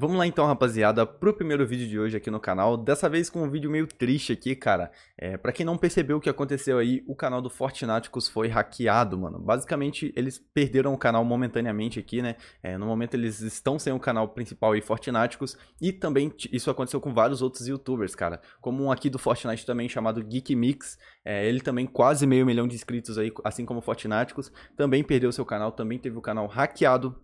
Vamos lá então, rapaziada, pro primeiro vídeo de hoje aqui no canal. Dessa vez com um vídeo meio triste aqui, cara. É, pra quem não percebeu o que aconteceu aí, o canal do Fortnaticus foi hackeado, mano. Basicamente, eles perderam o canal momentaneamente aqui, né? É, no momento eles estão sem o canal principal aí, Fortnaticus. E também isso aconteceu com vários outros youtubers, cara. Como um aqui do Fortnite também, chamado Geek Mix. É, ele também quase meio milhão de inscritos aí, assim como o. Também perdeu seu canal, também teve o canal hackeado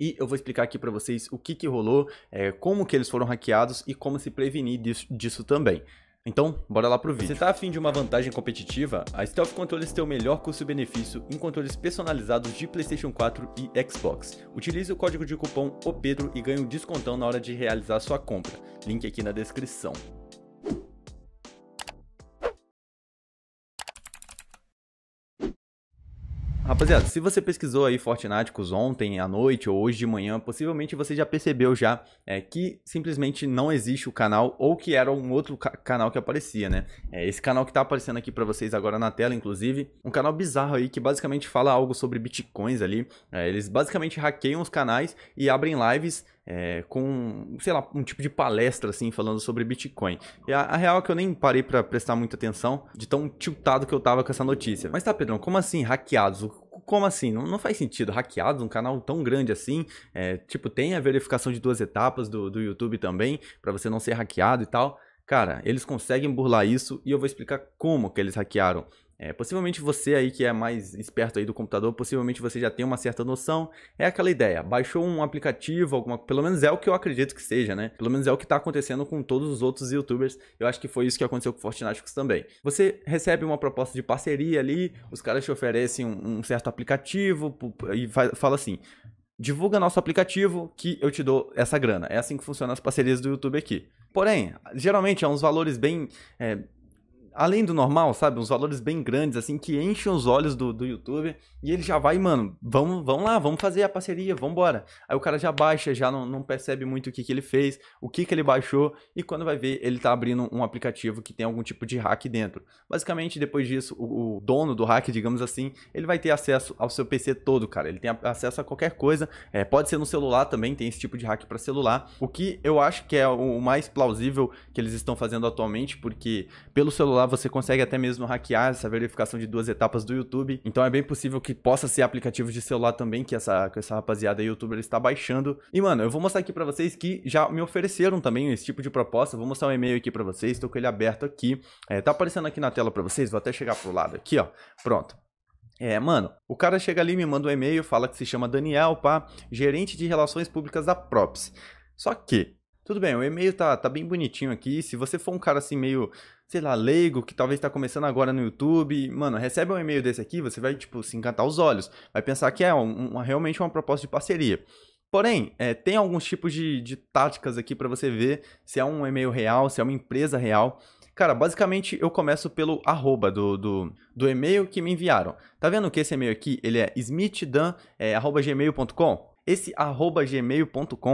e eu vou explicar aqui para vocês o que, que rolou, é, como que eles foram hackeados e como se prevenir disso, disso também. Então, bora lá pro vídeo. Você tá afim de uma vantagem competitiva? A Stealth Controllers tem o melhor custo-benefício em controles personalizados de PlayStation 4 e Xbox. Utilize o código de cupom OPEDRO e ganhe um descontão na hora de realizar sua compra. Link aqui na descrição. Rapaziada, se você pesquisou aí Fortnite ontem à noite ou hoje de manhã, possivelmente você já percebeu já é, que simplesmente não existe o canal ou que era um outro ca canal que aparecia, né? É, esse canal que tá aparecendo aqui para vocês agora na tela, inclusive, um canal bizarro aí que basicamente fala algo sobre bitcoins ali. É, eles basicamente hackeiam os canais e abrem lives é, com, sei lá, um tipo de palestra, assim, falando sobre Bitcoin. E a, a real é que eu nem parei para prestar muita atenção de tão tiltado que eu tava com essa notícia. Mas tá, Pedrão, como assim hackeados? Como assim? Não, não faz sentido. Hackeados, um canal tão grande assim. É, tipo, tem a verificação de duas etapas do, do YouTube também, para você não ser hackeado e tal. Cara, eles conseguem burlar isso e eu vou explicar como que eles hackearam. É, possivelmente você aí que é mais esperto aí do computador, possivelmente você já tem uma certa noção. É aquela ideia, baixou um aplicativo, alguma, pelo menos é o que eu acredito que seja, né? Pelo menos é o que está acontecendo com todos os outros youtubers. Eu acho que foi isso que aconteceu com o também. Você recebe uma proposta de parceria ali, os caras te oferecem um, um certo aplicativo e fala assim: divulga nosso aplicativo que eu te dou essa grana. É assim que funcionam as parcerias do YouTube aqui. Porém, geralmente é uns valores bem é, além do normal, sabe? Uns valores bem grandes, assim, que enchem os olhos do, do YouTube. E ele já vai, mano, vamos, vamos lá, vamos fazer a parceria, vamos embora. Aí o cara já baixa, já não, não percebe muito o que, que ele fez, o que, que ele baixou. E quando vai ver, ele tá abrindo um aplicativo que tem algum tipo de hack dentro. Basicamente, depois disso, o, o dono do hack, digamos assim, ele vai ter acesso ao seu PC todo, cara. Ele tem acesso a qualquer coisa. É, pode ser no celular também, tem esse tipo de hack para celular. O que eu acho que é o mais plausível que eles estão fazendo atualmente, porque pelo celular celular você consegue até mesmo hackear essa verificação de duas etapas do YouTube. Então é bem possível que possa ser aplicativo de celular também, que essa, que essa rapaziada youtuber está baixando. E mano, eu vou mostrar aqui para vocês que já me ofereceram também esse tipo de proposta. Vou mostrar um e-mail aqui para vocês, estou com ele aberto aqui. É, tá aparecendo aqui na tela para vocês, vou até chegar pro lado aqui, ó. Pronto. É, mano, o cara chega ali, me manda um e-mail, fala que se chama Daniel, pá, gerente de relações públicas da Props. Só que, tudo bem, o e-mail tá, tá bem bonitinho aqui. Se você for um cara assim meio sei lá, leigo, que talvez está começando agora no YouTube, mano, recebe um e-mail desse aqui, você vai, tipo, se encantar os olhos. Vai pensar que é um, um, realmente uma proposta de parceria. Porém, é, tem alguns tipos de, de táticas aqui para você ver se é um e-mail real, se é uma empresa real. Cara, basicamente eu começo pelo arroba do, do, do e-mail que me enviaram. Tá vendo que esse e-mail aqui, ele é smithdan.gmail.com? É,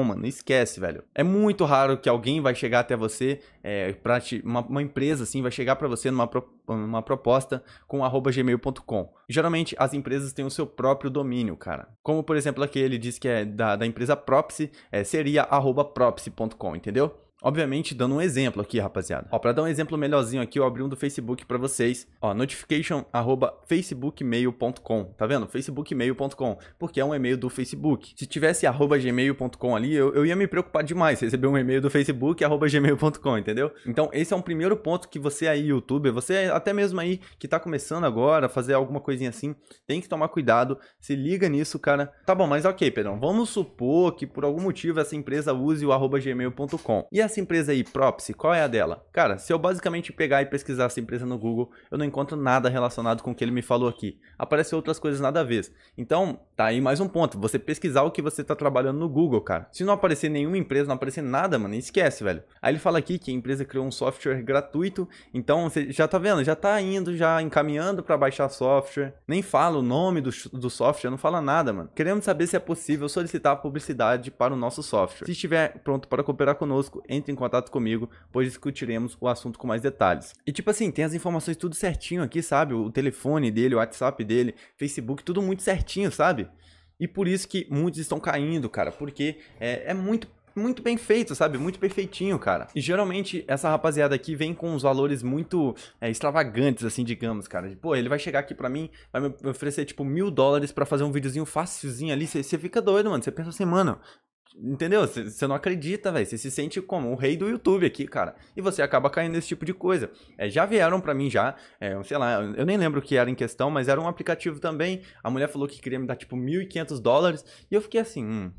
mano, esquece, velho. É muito raro que alguém vai chegar até você, é, pra te, uma, uma, empresa assim, vai chegar para você numa, pro, uma proposta com arroba gmail.com. Geralmente as empresas têm o seu próprio domínio, cara. Como por exemplo aqui ele diz que é da, da empresa Propsy, é, seria arroba propsy.com, entendeu? Obviamente, dando um exemplo aqui, rapaziada. Ó, pra dar um exemplo melhorzinho aqui, eu abri um do Facebook pra vocês. Ó, notification arroba facebookmail.com. Tá vendo? facebookmail.com. Porque é um e-mail do Facebook. Se tivesse arroba gmail.com ali, eu, eu ia me preocupar demais receber um e-mail do Facebook arroba gmail.com, entendeu? Então, esse é um primeiro ponto que você aí, youtuber, você até mesmo aí que tá começando agora, fazer alguma coisinha assim, tem que tomar cuidado. Se liga nisso, cara. Tá bom, mas ok, Pedrão. Vamos supor que por algum motivo essa empresa use o arroba gmail.com. E essa empresa aí, Propsy, qual é a dela? Cara, se eu basicamente pegar e pesquisar essa empresa no Google, eu não encontro nada relacionado com o que ele me falou aqui. Aparecem outras coisas nada a ver. Então, tá aí mais um ponto. Você pesquisar o que você tá trabalhando no Google, cara. Se não aparecer nenhuma empresa, não aparecer nada, mano, esquece, velho. Aí ele fala aqui que a empresa criou um software gratuito. Então, você já tá vendo? Já tá indo, já encaminhando para baixar software. Nem fala o nome do, do software, não fala nada, mano. Queremos saber se é possível solicitar publicidade para o nosso software. Se estiver pronto para cooperar conosco, entre em contato comigo, pois discutiremos o assunto com mais detalhes. E tipo assim, tem as informações tudo certinho aqui, sabe? O telefone dele, o WhatsApp dele, Facebook, tudo muito certinho, sabe? E por isso que muitos estão caindo, cara, porque é, é muito muito bem feito, sabe? Muito perfeitinho, cara. E geralmente essa rapaziada aqui vem com uns valores muito é, extravagantes, assim, digamos, cara. Pô, ele vai chegar aqui pra mim, vai me oferecer, tipo, mil dólares pra fazer um videozinho facilzinho ali. Você fica doido, mano. Você pensa assim, mano, Entendeu? Você não acredita, velho. Você se sente como o rei do YouTube aqui, cara. E você acaba caindo nesse tipo de coisa. É, já vieram para mim já, é, sei lá, eu nem lembro o que era em questão, mas era um aplicativo também. A mulher falou que queria me dar tipo 1.500 dólares. E eu fiquei assim, hum,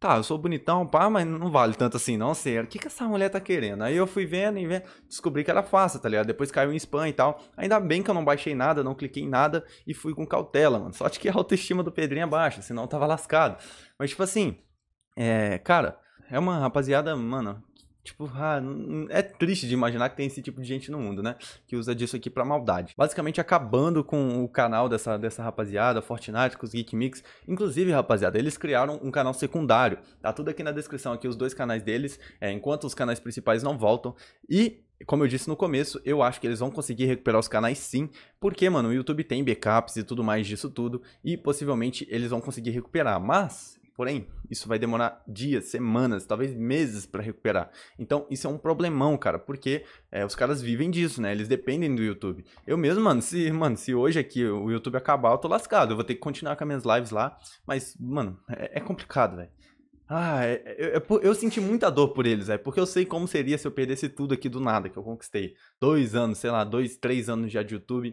tá, eu sou bonitão, pá, mas não vale tanto assim, não sei. O que, que essa mulher tá querendo? Aí eu fui vendo e vendo, descobri que era fácil, tá ligado? Depois caiu em spam e tal. Ainda bem que eu não baixei nada, não cliquei em nada e fui com cautela, mano. Só que a autoestima do Pedrinho é baixa, senão eu tava lascado. Mas, tipo assim, é, cara, é uma rapaziada, mano, Tipo, ah, é triste de imaginar que tem esse tipo de gente no mundo, né? Que usa disso aqui pra maldade. Basicamente acabando com o canal dessa, dessa rapaziada, Fortnite, com os Geek Mix. Inclusive, rapaziada, eles criaram um canal secundário. Tá tudo aqui na descrição, aqui os dois canais deles, é, enquanto os canais principais não voltam. E como eu disse no começo, eu acho que eles vão conseguir recuperar os canais sim, porque, mano, o YouTube tem backups e tudo mais disso tudo, e possivelmente eles vão conseguir recuperar. Mas Porém, isso vai demorar dias, semanas, talvez meses para recuperar. Então, isso é um problemão, cara, porque é, os caras vivem disso, né? Eles dependem do YouTube. Eu mesmo, mano, se, mano, se hoje aqui o YouTube acabar, eu tô lascado. Eu vou ter que continuar com as minhas lives lá. Mas, mano, é, é complicado, velho. Ah, é, é, eu, eu, senti muita dor por eles, é porque eu sei como seria se eu perdesse tudo aqui do nada que eu conquistei. Dois anos, sei lá, dois, três anos já de YouTube.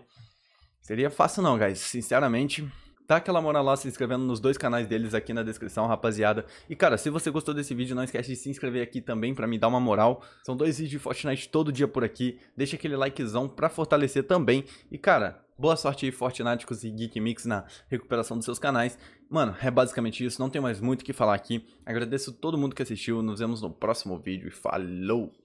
Seria fácil não, guys. Sinceramente, Dá aquela moral lá se inscrevendo nos dois canais deles aqui na descrição, rapaziada. E cara, se você gostou desse vídeo, não esquece de se inscrever aqui também pra me dar uma moral. São dois vídeos de Fortnite todo dia por aqui. Deixa aquele likezão pra fortalecer também. E cara, boa sorte aí Fortnite e Geek Mix na recuperação dos seus canais. Mano, é basicamente isso, não tem mais muito o que falar aqui. Agradeço todo mundo que assistiu, nos vemos no próximo vídeo e falou!